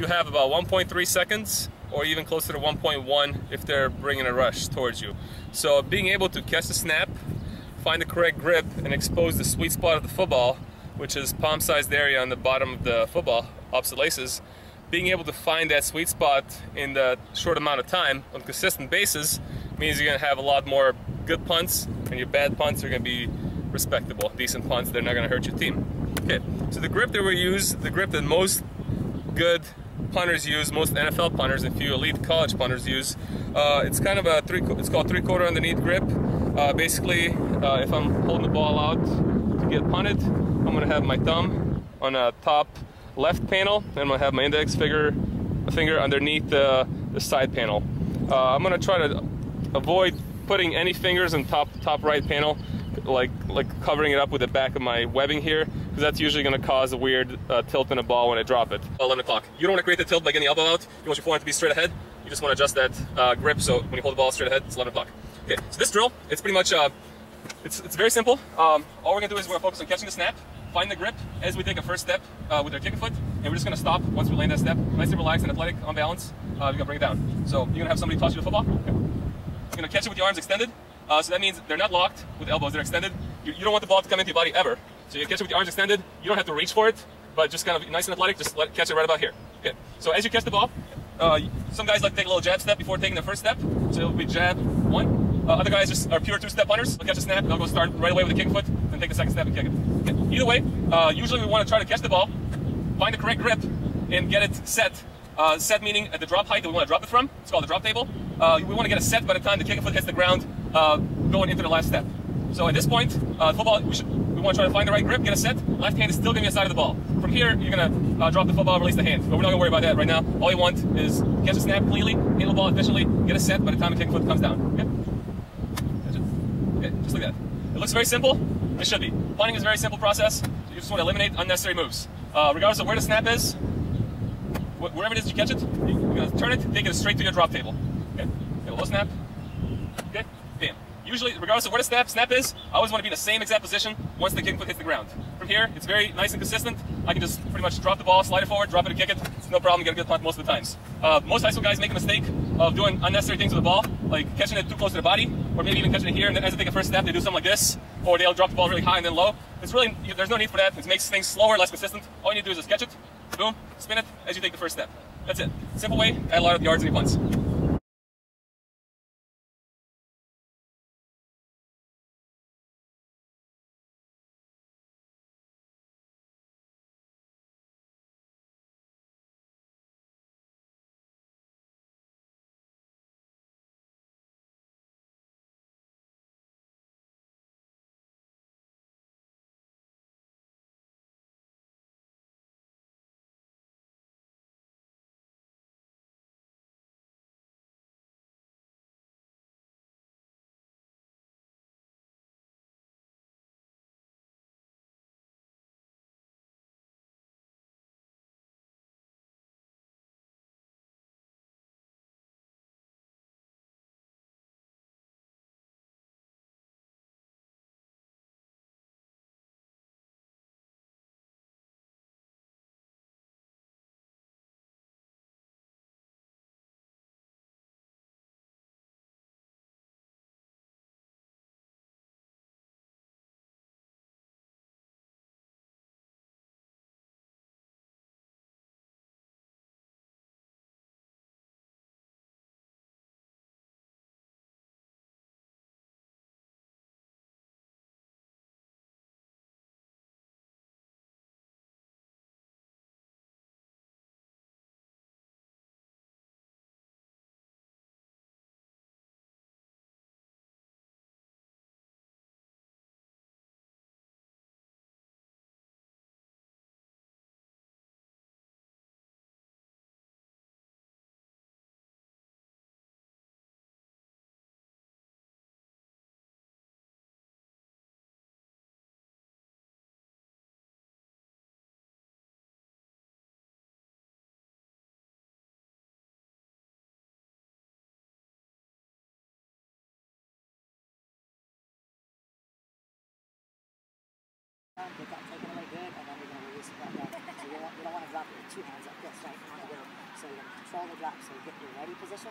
you have about 1.3 seconds or even closer to 1.1 if they're bringing a rush towards you. So being able to catch the snap, find the correct grip, and expose the sweet spot of the football, which is palm-sized area on the bottom of the football, opposite laces, being able to find that sweet spot in the short amount of time on a consistent basis means you're gonna have a lot more good punts and your bad punts are gonna be respectable, decent punts. They're not gonna hurt your team. Okay, so the grip that we use, the grip that most good punters use, most NFL punters and few elite college punters use. Uh, it's kind of a three, it's called three quarter underneath grip. Uh, basically, uh, if I'm holding the ball out to get punted, I'm gonna have my thumb on a top left panel, and I'm gonna have my index finger, finger underneath the, the side panel. Uh, I'm gonna try to avoid putting any fingers on top top right panel, like like covering it up with the back of my webbing here, because that's usually going to cause a weird uh, tilt in a ball when I drop it. 11 o'clock. You don't want to create the tilt by getting the elbow out. You want your forehand to be straight ahead. You just want to adjust that uh, grip so when you hold the ball straight ahead, it's 11 o'clock. Okay, so this drill, it's pretty much, uh, it's, it's very simple. Um, all we're going to do is we're going to focus on catching the snap, find the grip as we take a first step uh, with our kick foot, and we're just going to stop once we land that step. Nice and relaxed and athletic, on balance. Uh, we're going to bring it down. So you're going to have somebody toss you the football. Okay. You're going to catch it with your arms extended. Uh, so that means they're not locked with the elbows, they're extended. You, you, don't want the ball to come into your body ever. So you catch it with your arms extended. You don't have to reach for it, but just kind of nice and athletic, just let catch it right about here. Okay. So as you catch the ball, uh, some guys like to take a little jab step before taking the first step. So it'll be jab one. Uh, other guys just are pure two-step punters. They'll catch a snap, they'll go start right away with a kick foot, then take the second step and kick it. Okay. Either way, uh, usually we want to try to catch the ball, find the correct grip, and get it set. Uh, set meaning at the drop height that we want to drop it from. It's called the drop table. Uh, we want to get a set by the time the kick foot hits the ground uh, going into the last step. So at this point, football, we, should, we, want to try to find the right grip, get a set. Left hand is still going to be side of the ball. From here, you're going to uh, drop the football, release the hand. But we're not going to worry about that right now. All you want is catch a snap cleanly, handle the ball efficiently, get a set by the time the kick foot comes down. Okay? Okay, just like that. It looks very simple. It should be. Punting is a very simple process. You just want to eliminate unnecessary moves. Uh, regardless of where the snap is, wherever it is you catch it, you're going to turn it, take it straight to your drop table. Okay, get a low snap. Usually, regardless of where the snap, snap is, I always want to be in the same exact position once the kick foot hits the ground. From here, it's very nice and consistent. I can just pretty much drop the ball, slide it forward, drop it and kick it. It's no problem, get a good punt most of the times. Uh, most high school guys make a mistake of doing unnecessary things with the ball, like catching it too close to the body, or maybe even catching it here, and then as they take a first step, they do something like this, or they'll drop the ball really high and then low. It's really, there's no need for that. It makes things slower, less consistent. All you need to do is just catch it, boom, spin it as you take the first step. That's it. Simple way, add a lot of yards in your punts. Two hands like this, right? You want to go control the drop. So you get your ready position,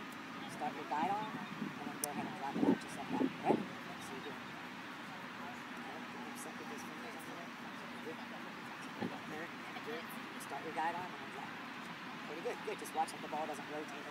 start your guide on, and then go ahead and drop it out just like that. Ready? So you do it. Start your guide on and drop. Pretty good. Good. Just watch that the ball doesn't rotate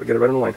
We get it right in the line.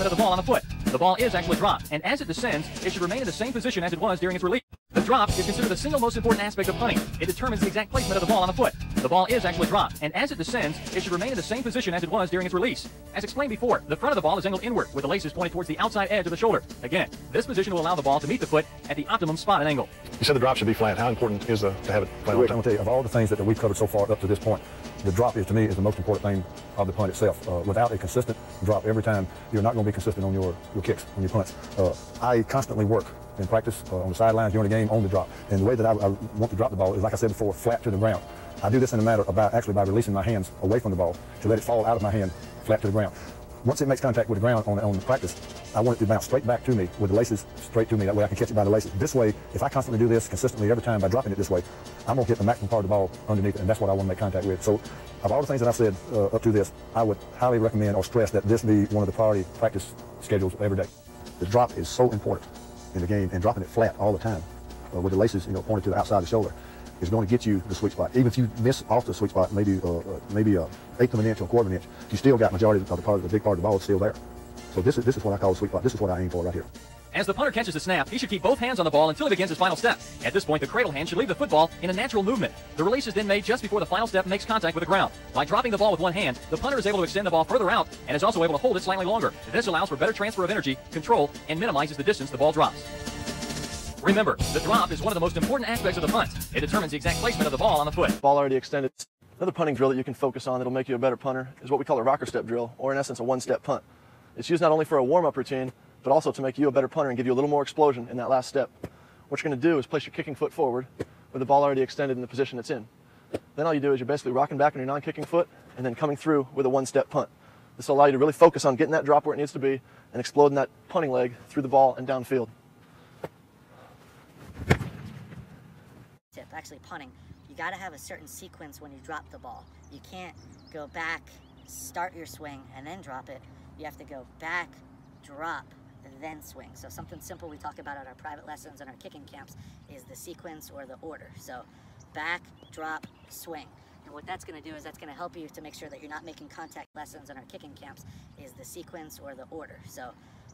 of the ball on the foot. The ball is actually dropped, and as it descends, it should remain in the same position as it was during its release. The drop is considered the single most important aspect of punting. It determines the exact placement of the ball on the foot. The ball is actually dropped, and as it descends, it should remain in the same position as it was during its release. As explained before, the front of the ball is angled inward, with the laces pointed towards the outside edge of the shoulder. Again, this position will allow the ball to meet the foot at the optimum spot and angle. You said the drop should be flat. How important is the, to have it flat all Rick, I'm gonna tell you, of all the things that we've covered so far up to this point, the drop is to me is the most important thing of the punt itself. Uh, without a consistent drop every time, you're not going to be consistent on your, your kicks, on your punts. Uh, I constantly work in practice uh, on the sidelines during the game on the drop. And the way that I, I want to drop the ball is, like I said before, flat to the ground. I do this in a matter about actually by releasing my hands away from the ball to let it fall out of my hand flat to the ground. Once it makes contact with the ground on, on the practice, I want it to bounce straight back to me with the laces straight to me. That way I can catch it by the laces. This way, if I constantly do this consistently every time by dropping it this way, I'm going to get the maximum part of the ball underneath it, and that's what I want to make contact with. So, of all the things that I've said uh, up to this, I would highly recommend or stress that this be one of the priority practice schedules every day. The drop is so important in the game, and dropping it flat all the time uh, with the laces, you know, pointed to the outside of the shoulder is going to get you the sweet spot. Even if you miss off the sweet spot, maybe uh, uh, maybe a eighth of an inch or a quarter of an inch, you still got majority of the part, the big part of the ball is still there. So this is this is what I call a sweet spot. This is what I aim for right here. As the punter catches the snap, he should keep both hands on the ball until he begins his final step. At this point, the cradle hand should leave the football in a natural movement. The release is then made just before the final step makes contact with the ground. By dropping the ball with one hand, the punter is able to extend the ball further out and is also able to hold it slightly longer. This allows for better transfer of energy, control, and minimizes the distance the ball drops. Remember, the drop is one of the most important aspects of the punt. It determines the exact placement of the ball on the foot. ball already extended. Another punting drill that you can focus on that'll make you a better punter is what we call a rocker step drill, or in essence, a one-step punt. It's used not only for a warm-up routine, but also to make you a better punter and give you a little more explosion in that last step. What you're going to do is place your kicking foot forward with the ball already extended in the position it's in. Then all you do is you're basically rocking back on your non-kicking foot and then coming through with a one-step punt. This will allow you to really focus on getting that drop where it needs to be and exploding that punting leg through the ball and downfield. Actually punting, you got to have a certain sequence when you drop the ball. You can't go back, start your swing, and then drop it. You have to go back, drop, then swing. So something simple we talk about at our private lessons and our kicking camps is the sequence or the order. So back, drop, swing. And what that's going to do is that's going to help you to make sure that you're not making contact lessons in our kicking camps is the sequence or the order. So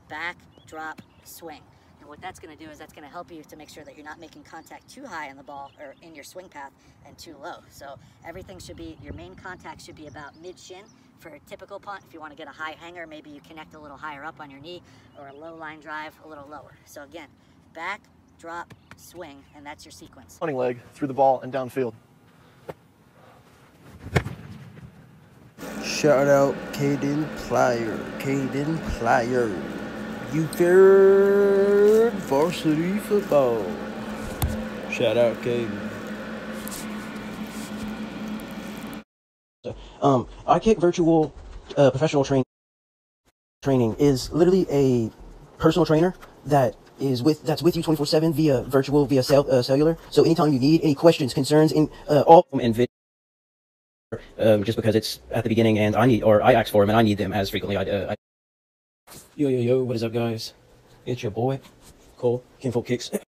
back, drop, swing. And what that's going to do is that's going to help you to make sure that you're not making contact too high in the ball or in your swing path and too low. So everything should be, your main contact should be about mid shin for a typical punt, if you want to get a high hanger, maybe you connect a little higher up on your knee, or a low line drive a little lower. So again, back, drop, swing, and that's your sequence. Punting leg through the ball and downfield. Shout out Caden Plyer. Caden Plyer. Buford Varsity Football. Shout out Caden. Um, iKick Virtual uh, Professional Train Training is literally a personal trainer that is with that's with you 24/7 via virtual via cell, uh, cellular. So anytime you need any questions, concerns, in uh, all and video. Um, just because it's at the beginning and I need or I ask for them and I need them as frequently I, uh, I Yo yo yo, what is up guys? It's your boy Cole Kinfolk Kicks.